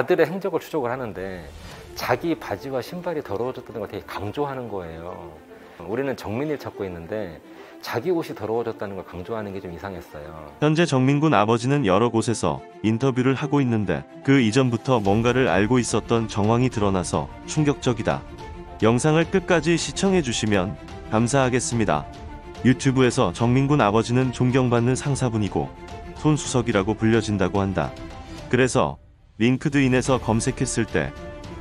아들의 행적을 추적을 하는데 자기 바지와 신발이 더러워졌다는 걸 되게 강조하는 거예요. 우리는 정민이를 찾고 있는데 자기 옷이 더러워졌다는 걸 강조하는 게 좀 이상했어요. 현재 정민군 아버지는 여러 곳에서 인터뷰를 하고 있는데 그 이전부터 뭔가를 알고 있었던 정황이 드러나서 충격적이다. 영상을 끝까지 시청해 주시면 감사하겠습니다. 유튜브에서 정민군 아버지는 존경받는 상사분이고 손수석이라고 불려진다고 한다. 그래서 링크드인에서 검색했을 때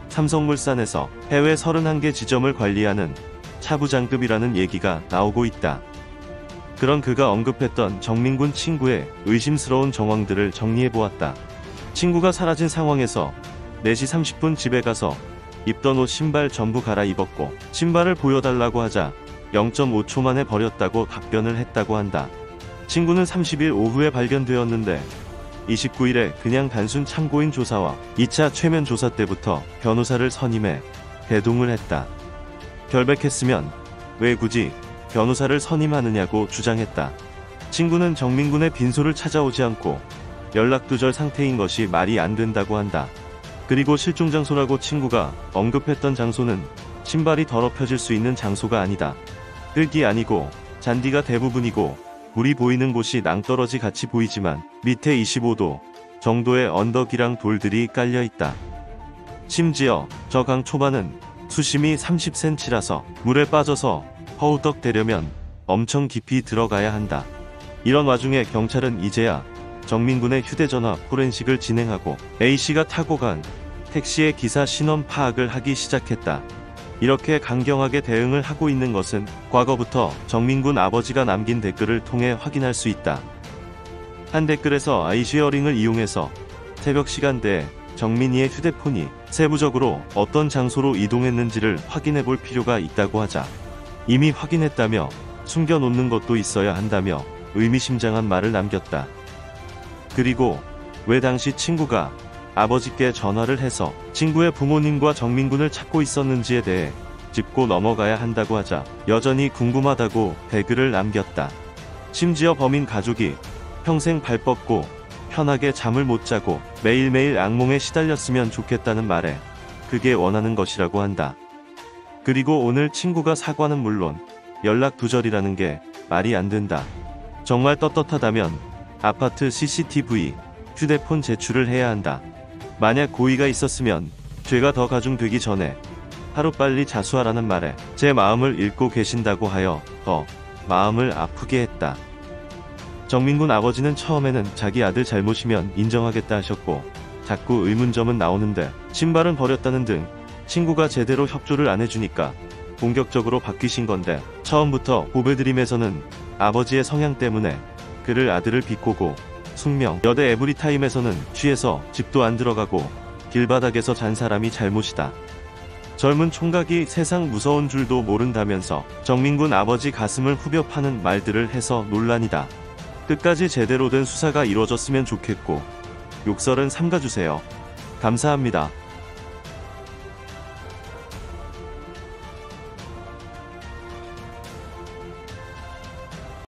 삼성물산에서 해외 31개 지점을 관리하는 차부장급이라는 얘기가 나오고 있다. 그런 그가 언급했던 정민군 친구의 의심스러운 정황들을 정리해보았다. 친구가 사라진 상황에서 4시 30분 집에 가서 입던 옷 신발 전부 갈아입었고 신발을 보여달라고 하자 0.5초 만에 버렸다고 답변을 했다고 한다. 친구는 30일 오후에 발견되었는데 29일에 그냥 단순 참고인 조사와 2차 최면 조사 때부터 변호사를 선임해 대동을 했다. 결백했으면 왜 굳이 변호사를 선임하느냐고 주장했다. 친구는 정민군의 빈소를 찾아오지 않고 연락두절 상태인 것이 말이 안 된다고 한다. 그리고 실종 장소라고 친구가 언급했던 장소는 신발이 더럽혀질 수 있는 장소가 아니다. 흙이 아니고 잔디가 대부분이고 물이 보이는 곳이 낭떠러지 같이 보이지만 밑에 25도 정도의 언덕이랑 돌들이 깔려 있다. 심지어 저 강 초반은 수심이 30cm라서 물에 빠져서 허우덕 되려면 엄청 깊이 들어가야 한다. 이런 와중에 경찰은 이제야 정민군의 휴대전화 포렌식을 진행하고 A씨가 타고 간 택시의 기사 신원 파악을 하기 시작했다. 이렇게 강경하게 대응을 하고 있는 것은 과거부터 정민군 아버지가 남긴 댓글을 통해 확인할 수 있다. 한 댓글에서 아이쉐어링을 이용해서 새벽 시간대에 정민이의 휴대폰이 세부적으로 어떤 장소로 이동했는지를 확인해 볼 필요가 있다고 하자 이미 확인했다며 숨겨놓는 것도 있어야 한다며 의미심장한 말을 남겼다. 그리고 왜 당시 친구가 아버지께 전화를 해서 친구의 부모님과 정민군을 찾고 있었는지에 대해 짚고 넘어가야 한다고 하자 여전히 궁금하다고 댓글을 남겼다. 심지어 범인 가족이 평생 발 뻗고 편하게 잠을 못 자고 매일매일 악몽에 시달렸으면 좋겠다는 말에 그게 원하는 것이라고 한다. 그리고 오늘 친구가 사과는 물론 연락 두절이라는 게 말이 안 된다. 정말 떳떳하다면 아파트 CCTV, 휴대폰 제출을 해야 한다. 만약 고의가 있었으면 죄가 더 가중되기 전에 하루빨리 자수하라는 말에 제 마음을 읽고 계신다고 하여 더 마음을 아프게 했다. 정민군 아버지는 처음에는 자기 아들 잘못이면 인정하겠다 하셨고 자꾸 의문점은 나오는데 신발은 버렸다는 등 친구가 제대로 협조를 안 해주니까 공격적으로 바뀌신 건데 처음부터 보배드림에서는 아버지의 성향 때문에 그를 아들을 비꼬고 숙명 여대 에브리타임에서는 취해서 집도 안 들어가고 길바닥에서 잔 사람이 잘못이다. 젊은 총각이 세상 무서운 줄도 모른다면서 정민군 아버지 가슴을 후벼 파는 말들을 해서 논란이다. 끝까지 제대로 된 수사가 이루어졌으면 좋겠고 욕설은 삼가주세요. 감사합니다.